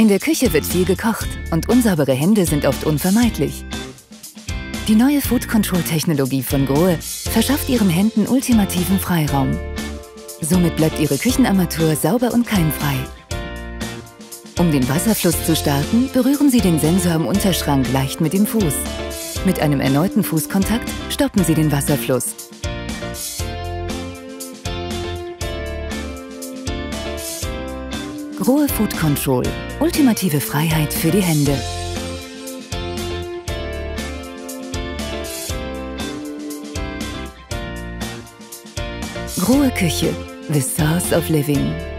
In der Küche wird viel gekocht und unsaubere Hände sind oft unvermeidlich. Die neue Food Control Technologie von Grohe verschafft Ihren Händen ultimativen Freiraum. Somit bleibt Ihre Küchenarmatur sauber und keimfrei. Um den Wasserfluss zu starten, berühren Sie den Sensor am Unterschrank leicht mit dem Fuß. Mit einem erneuten Fußkontakt stoppen Sie den Wasserfluss. Grohe Food Control. Ultimative Freiheit für die Hände. Grohe Küche. The Source of Living.